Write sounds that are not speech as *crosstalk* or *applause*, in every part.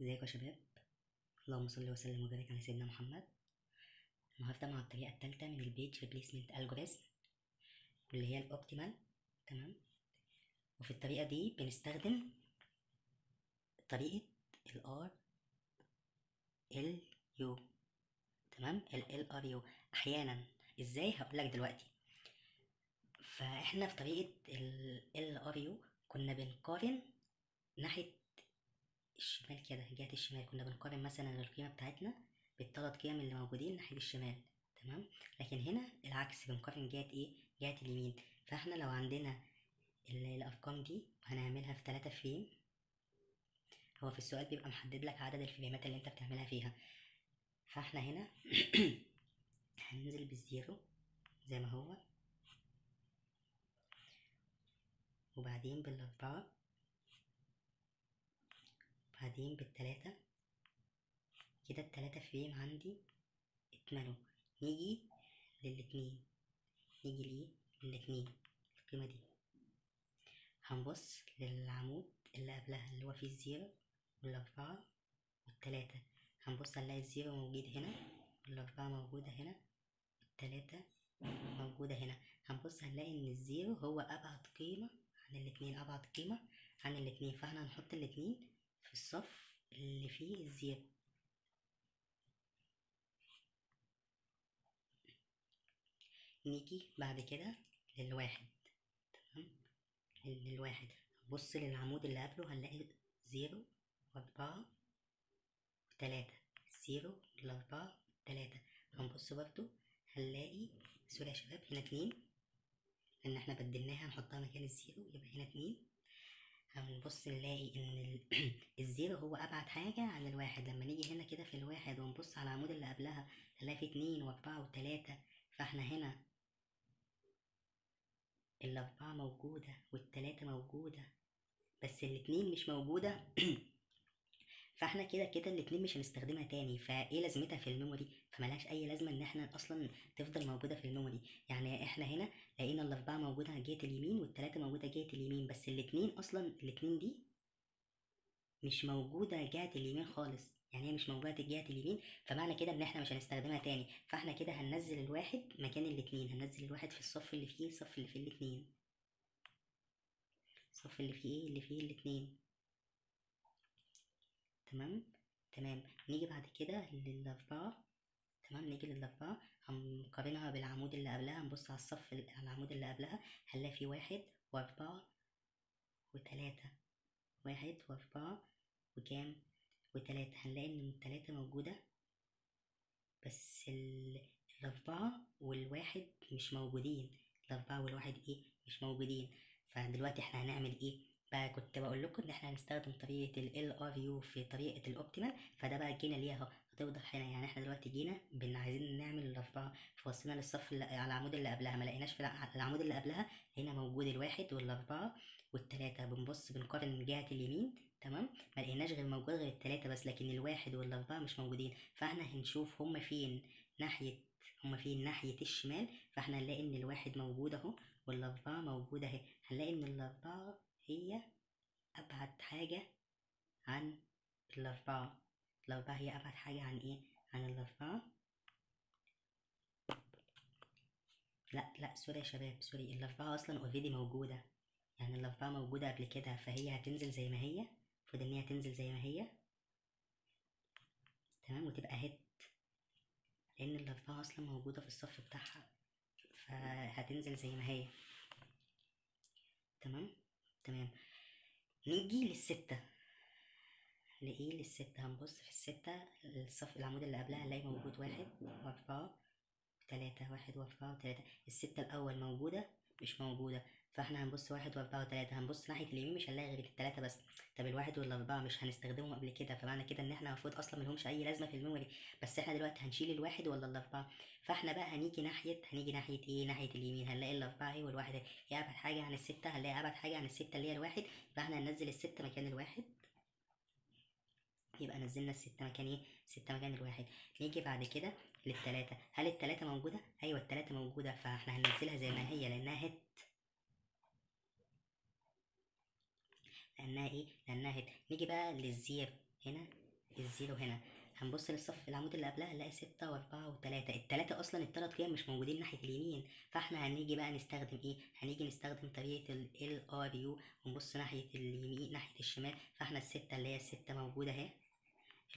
ازيكم يا شباب؟ اللهم صل وسلم وبارك على سيدنا محمد. النهارده مع الطريقة الثالثه من ال page replacement algorithm واللي هي ال optimal تمام؟ وفي الطريقة دي بنستخدم طريقة ال LRU تمام؟ ال LRU أحيانا إزاي؟ هقول لك دلوقتي. فإحنا في طريقة ال LRU كنا بنقارن ناحية الشمال كده جهة الشمال كنا بنقارن مثلا القيمة بتاعتنا بالتلات قيم اللي موجودين ناحية الشمال تمام؟ لكن هنا العكس بنقارن جهة إيه؟ جهة اليمين. فإحنا لو عندنا ال- الأرقام دي هنعملها في تلاتة frame هو في السؤال بيبقى محدد لك عدد الفريمات اللي أنت بتعملها فيها. فإحنا هنا *clears throat* هننزل بال zero زي ما هو وبعدين بالأربعة بعدين بالتلاتة كده التلاتة frame عندي اتملوا. نيجي للاتنين. نيجي ليه؟ للاتنين. القيمة دي. هنبص للعمود اللي قبلها اللي هو فيه ال zero والأربعة والتلاتة. هنبص هنلاقي ال zero موجود هنا والأربعة موجودة هنا والتلاتة موجودة هنا. هنبص هنلاقي إن ال zero هو أبعد قيمة عن الاتنين أبعد قيمة عن الاتنين. فإحنا هنحط الاتنين في الصف اللي فيه ال zero نيجي بعد كده للواحد. تمام؟ للواحد. بص للعمود اللي قبله هنلاقي zero وأربعة وتلاتة zero والأربعة والتلاتة هنبص برضو هنلاقي sorry يا شباب هنا اتنين. لأن إحنا بدلناها هنحطها مكان ال zero يبقى هنا اتنين. هنبص نلاقي إن ال- *clears throat* ال zero هو أبعد حاجة عن الواحد. لما نيجي هنا كده في الواحد ونبص على العمود اللي قبلها هنلاقي فيه اتنين وأربعة وتلاتة. فإحنا هنا الأربعة موجودة والتلاتة موجودة بس الاتنين مش موجودة *clears throat* فاحنا كده كده الاتنين مش هنستخدمها تاني فإيه لازمتها في ال memory فملهاش أي لازمة إن إحنا أصلا تفضل موجودة في ال memory يعني إحنا هنا لقينا الأربعة موجودة على جهة اليمين والتلاتة موجودة جهة اليمين بس الاتنين أصلا الاتنين دي مش موجودة جهة اليمين خالص. يعني هي مش موجودة جهة اليمين فمعنى كده إن إحنا مش هنستخدمها تاني. فإحنا كده هننزل الواحد مكان الاتنين هننزل الواحد في الصف اللي فيه الصف اللي فيه الاتنين. الصف اللي فيه إيه؟ اللي فيه الاتنين. تمام؟ تمام. نيجي بعد كده للأربعة. تمام؟ نيجي للأربعة. هنقارنها بالعمود اللي قبلها. هنبص على الصف ال- على العمود اللي قبلها. هنلاقي فيه واحد وأربعة وتلاتة. واحد وأربعة وكام؟ وتلاتة. هنلاقي إن التلاتة موجودة بس ال... الأربعة والواحد مش موجودين. الأربعة والواحد إيه؟ مش موجودين. فدلوقتي إحنا هنعمل إيه؟ بقى كنت بقول لكم إن إحنا هنستخدم طريقة ال LRU في طريقة الأوبتيمال فده بقى جينا ليها أهو هتوضح هنا يعني إحنا دلوقتي جينا بن عايزين نعمل الأربعة فوصلنا للصف اللي على العمود اللي قبلها ما لقيناش في الع- العمود اللي قبلها هنا موجود الواحد والأربعة والتلاتة بنبص بنقارن من جهة اليمين تمام؟ ما لقيناش غير موجود غير التلاتة بس لكن الواحد والأربعة مش موجودين. فإحنا هنشوف هما فين ناحية هما فين ناحية الشمال فإحنا هنلاقي إن الواحد موجود أهو والأربعة موجودة أهي. هنلاقي إن الأربعة هي أبعد حاجة عن الأربعة. الأربعة هي أبعد حاجة عن إيه؟ عن الأربعة. لا لا sorry يا شباب sorry. الأربعة أصلا already موجودة. يعني الأربعة موجودة قبل كده فهي هتنزل زي ما هي. المفروض إن هي تنزل زي ما هي. تمام؟ وتبقى هيت لأن الأربعة أصلا موجودة في الصف بتاعها فهتنزل زي ما هي. تمام؟ تمام. نيجي للستة. لإيه للستة. هنبص في الستة. الصف العمود اللي قبلها هنلاقي موجود واحد. وأربعة وتلاتة واحد وأربعة وتلاتة الستة الأول موجودة. مش موجودة فإحنا هنبص واحد وأربعة وتلاتة هنبص ناحية اليمين مش هنلاقي غير التلاتة بس. طب الواحد والأربعة مش هنستخدمهم قبل كده؟ فمعنى كده إن إحنا المفروض أصلا ملهمش أي لازمة في الميموري بس إحنا دلوقتي هنشيل الواحد ولا الأربعة؟ فإحنا بقى هنيجي ناحية هنيجي ناحية إيه؟ ناحية اليمين هنلاقي الأربعة اهي والواحد اهي هي أبعد حاجة عن الستة هنلاقي أبعد حاجة عن الستة اللي هي الواحد فإحنا هننزل الستة مكان الواحد. يبقى نزلنا الستة مكان إيه؟ ستة مكان الواحد. نيجي بعد كده للتلاتة. هل التلاتة موجودة؟ أيوه التلاتة موجودة فإحنا هننزلها زي ما هي لأنها هت لأنها إيه؟ لأنها hit نيجي بقى لل zero. هنا ال zero هنا. هنبص للصف العمود اللي قبلها هنلاقي ستة وأربعة وتلاتة. التلاتة أصلا التلات قيم مش موجودين ناحية اليمين. فإحنا هنيجي بقى نستخدم إيه؟ هنيجي نستخدم طريقة ال LRU. ونبص ناحية اليمين ناحية الشمال. فإحنا الستة اللي هي الستة موجودة أهي.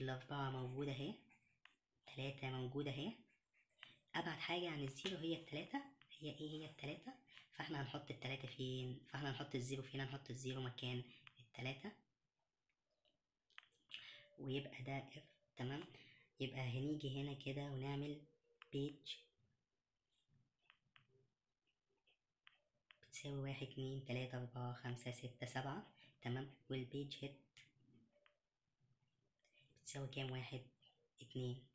الأربعة موجودة أهي. تلاتة موجودة أهي. أبعد حاجة عن ال zero هي التلاتة. هي إيه هي التلاتة؟ فإحنا هنحط التلاتة فين؟ فإحنا هنحط ال zero فين؟ هنحط الزيرو مكان التلاتة. ويبقى ده F تمام؟ يبقى هنيجي هنا كده ونعمل page بتساوي واحد اتنين تلاتة أربعة خمسة ستة سبعة. تمام؟ وال page hit بتساوي كام واحد اتنين.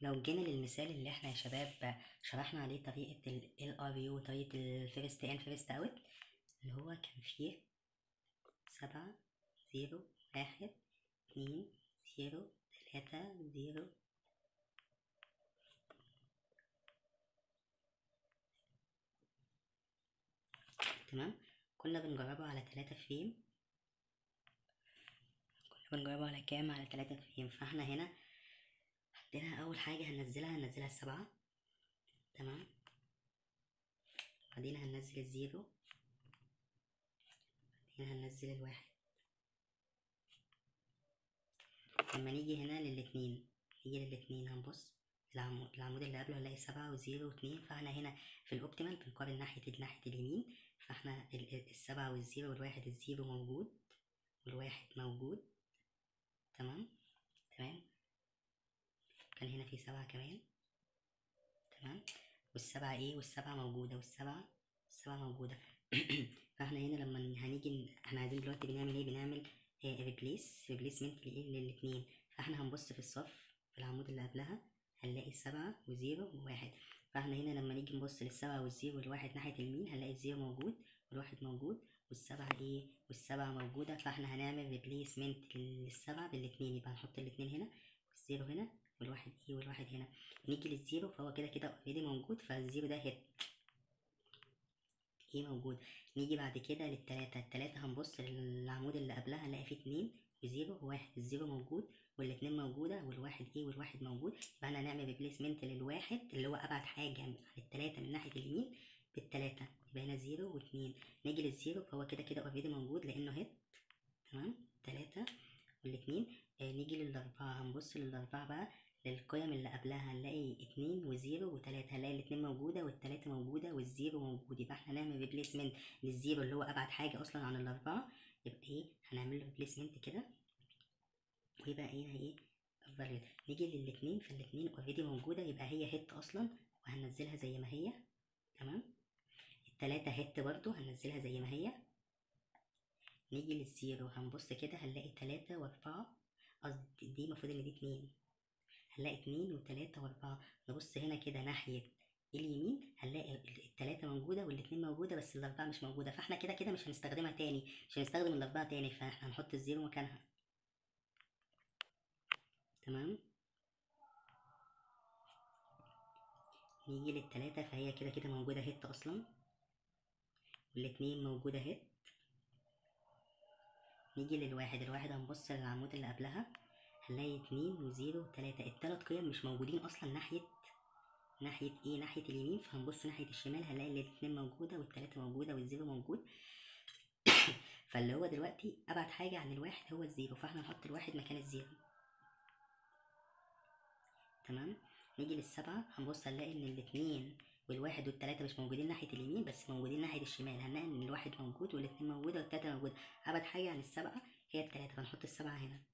لو جينا للمثال اللي إحنا يا شباب شرحنا عليه طريقة ال LRU وطريقة ال First In First Out اللي هو كان فيه سبعة zero واحد اتنين zero تلاتة zero. تمام؟ كنا بنجربه على تلاتة frame. كنا بنجربه على كام على تلاتة frame فاحنا هنا عندنا أول حاجة هننزلها هننزلها السبعة. تمام؟ بعدين هننزل ال zero. بعدين هننزل الواحد. لما نيجي هنا للاتنين نيجي للاتنين هنبص. العمود العمود اللي قبله هنلاقي سبعة و zero واتنين. فاحنا هنا في ال optimal بنقارن ناحية ناحية اليمين. فاحنا السبعة وال zero والواحد ال zero موجود والواحد موجود. تمام؟ تمام؟ كان هنا في سبعة كمان. تمام؟ والسبعة إيه؟ والسبعة موجودة والسبعة السبعة موجودة. *clears throat* فإحنا هنا لما هنيجي إحنا عايزين دلوقتي بنعمل إيه؟ بنعمل replace replacement لايه للاتنين. فإحنا هنبص في الصف في العمود اللي قبلها هنلاقي سبعة و zero وواحد. فإحنا هنا لما نيجي نبص للسبعة وال zero والواحد ناحية اليمين هنلاقي ال zero موجود والواحد موجود. والسبعة إيه والسبعة موجودة فإحنا هنعمل replacement للسبعة بالاتنين يبقى هنحط الاتنين هنا وال zero هنا والواحد إيه والواحد هنا. نيجي لل zero فهو كده كده already موجود فال zero ده hit إيه موجود. نيجي بعد كده للتلاتة التلاتة هنبص للعمود اللي قبلها هنلاقي فيه اتنين و zero وواحد. ال zero موجود والاتنين موجودة والواحد إيه والواحد موجود يبقى إحنا هنعمل replacement للواحد اللي هو أبعد حاجة عن التلاتة من ناحية اليمين بالتلاتة يبقى هنا zero واتنين. نيجي لل zero فهو كده كده already موجود لأنه hit. تمام؟ تلاتة والاتنين. آه نيجي للأربعة. هنبص للأربعة بقى للقيم اللي قبلها هنلاقي اتنين و zero وتلاتة. هنلاقي الاتنين موجودة والتلاتة موجودة وال zero موجود. يبقى إحنا هنعمل replacement لل zero اللي هو أبعد حاجة أصلا عن الأربعة. يبقى إيه؟ هنعمل له replacement كده. ويبقى إيه؟ إيه؟ ال value نيجي للاتنين فالاتنين already موجودة. يبقى هي hit أصلا وهننزلها زي ما هي. تمام؟ التلاتة hit برضو هننزلها زي ما هي. نيجي لل zero هنبص كده هنلاقي تلاتة وأربعة. قصدي دي المفروض إن دي اتنين. هنلاقي اتنين وتلاتة وأربعة. نبص هنا كده ناحية اليمين هنلاقي التلاتة موجودة والاتنين موجودة بس الأربعة مش موجودة. فإحنا كده كده مش هنستخدمها تاني. مش هنستخدم الأربعة تاني فإحنا هنحط ال zero مكانها. تمام؟ نيجي للتلاتة فهي كده كده موجودة hit أصلا. والاتنين موجودة hit نيجي للواحد الواحد هنبص للعمود اللي قبلها هنلاقي اتنين و zero وتلاتة. التلات قيم مش موجودين أصلا ناحية ناحية إيه؟ ناحية اليمين. فهنبص ناحية الشمال هنلاقي الاتنين موجودة والتلاتة موجودة وال zero موجود. *coughs* فاللي هو دلوقتي أبعد حاجة عن الواحد هو ال zero. فاحنا نحط الواحد مكان ال zero. تمام؟ نيجي للسبعة. هنبص هنلاقي إن الاتنين والواحد والتلاتة مش موجودين ناحية اليمين بس موجودين ناحية الشمال. هنلاقي إن الواحد موجود والاتنين موجودة والتلاتة موجودة. أبعد حاجة عن السبعة هي التلاتة. فنحط السبعة هنا.